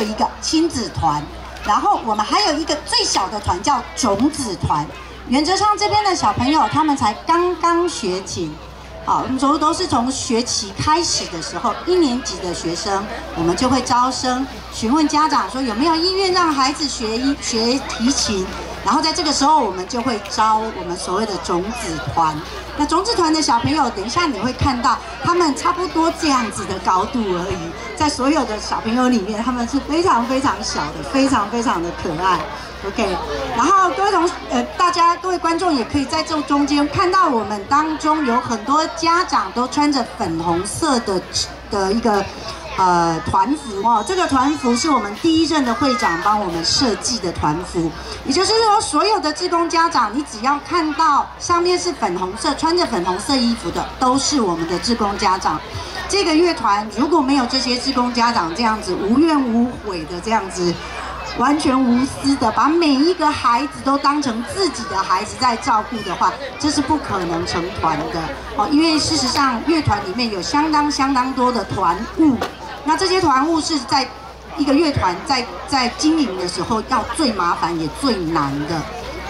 有一个亲子团，然后我们还有一个最小的团叫种子团。原则上这边的小朋友他们才刚刚学琴。好，我们都都是从学期开始的时候，一年级的学生，我们就会招生，询问家长说有没有意愿让孩子学一学提琴，然后在这个时候，我们就会招我们所谓的种子团。那种子团的小朋友，等一下你会看到，他们差不多这样子的高度而已，在所有的小朋友里面，他们是非常非常小的，非常非常的可爱。OK，然后各位同呃，大家各位观众也可以在这中间看到我们当中有很多家长都穿着粉红色的的一个呃团服哦，这个团服是我们第一任的会长帮我们设计的团服，也就是说所有的志工家长，你只要看到上面是粉红色穿着粉红色衣服的，都是我们的志工家长。这个乐团如果没有这些志工家长这样子无怨无悔的这样子。完全无私的把每一个孩子都当成自己的孩子在照顾的话，这是不可能成团的哦。因为事实上，乐团里面有相当相当多的团务，那这些团务是在一个乐团在在经营的时候要最麻烦也最难的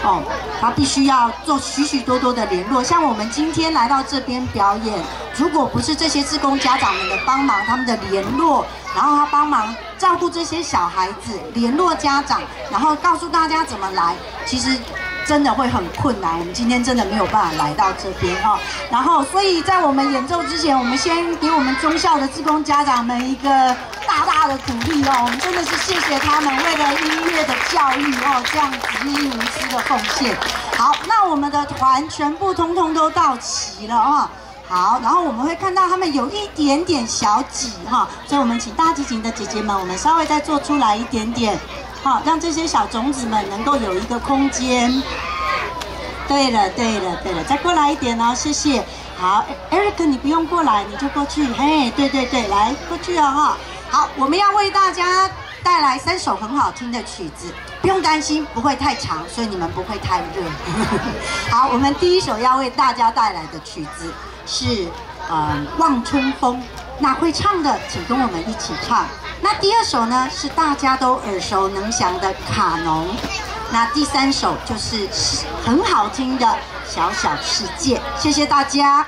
哦。他必须要做许许多多的联络，像我们今天来到这边表演，如果不是这些志工家长们的帮忙，他们的联络。然后他帮忙照顾这些小孩子，联络家长，然后告诉大家怎么来。其实真的会很困难。我们今天真的没有办法来到这边哦。然后，所以在我们演奏之前，我们先给我们中校的志工家长们一个大大的鼓励哦。我们真的是谢谢他们为了音乐的教育哦，这样子义无私的奉献。好，那我们的团全部通通都到齐了啊。好，然后我们会看到他们有一点点小挤哈，所以我们请大提琴的姐姐们，我们稍微再做出来一点点，好，让这些小种子们能够有一个空间。对了，对了，对了，再过来一点哦，谢谢。好，Eric，你不用过来，你就过去。嘿，对对对，来过去哦哈。好，我们要为大家带来三首很好听的曲子，不用担心不会太长，所以你们不会太热。好，我们第一首要为大家带来的曲子。是呃望春风，那会唱的请跟我们一起唱。那第二首呢是大家都耳熟能详的卡农，那第三首就是很好听的小小世界。谢谢大家。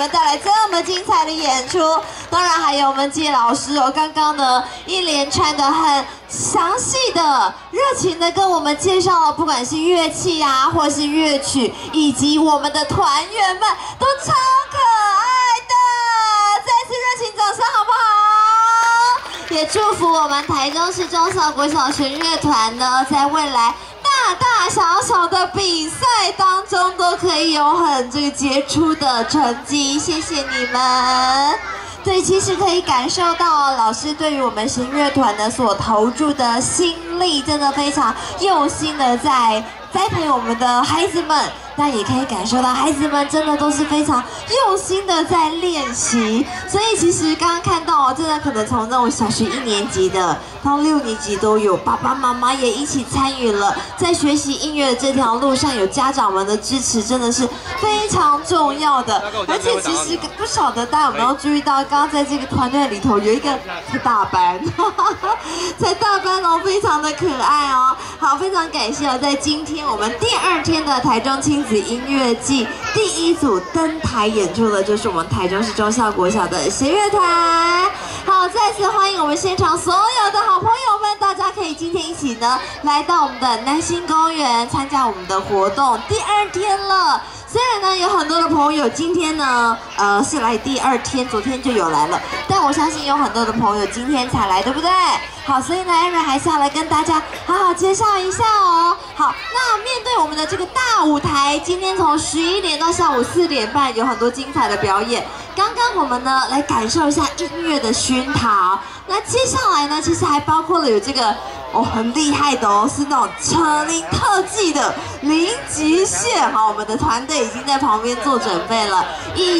们带来这么精彩的演出。当然还有我们季老师哦，刚刚呢一连串的很详细的、热情的跟我们介绍了，不管是乐器啊，或是乐曲，以及我们的团员们都超可爱的。再次热情掌声好不好？也祝福我们台中市中小国小弦乐团呢，在未来大大小小的比赛当中，都可以有很这个杰出的成绩。谢谢你们。对，其实可以感受到老师对于我们行乐团的所投注的心力，真的非常用心的在栽培我们的孩子们。那也可以感受到孩子们真的都是非常用心的在练习。所以其实刚刚看到，真的可能从那种小学一年级的到六年级都有，爸爸妈妈也一起参与了，在学习音乐的这条路上，有家长们的支持，真的是非常重要的。而且其实不晓得大家有没有注意到，刚刚在这个团队里头有一个大班，在大班哦，非常的可爱哦。好，非常感谢哦，在今天我们第二天的台中亲子音乐季第一组登台演出的，就是我们台中市中校国小的弦乐团。好，再次欢迎我们现场所有的好朋友们，大家可以今天一起呢来到我们的南星公园参加我们的活动。第二天了。虽然呢，有很多的朋友今天呢，呃，是来第二天，昨天就有来了，但我相信有很多的朋友今天才来，对不对？好，所以呢，艾瑞还是要来跟大家好好介绍一下哦。好，那面对我们的这个大舞台，今天从十一点到下午四点半，有很多精彩的表演。刚刚我们呢，来感受一下音乐的熏陶。那接下来呢，其实还包括了有这个。哦，很厉害的哦，是那种车林特技的零极限。好，我们的团队已经在旁边做准备了。一。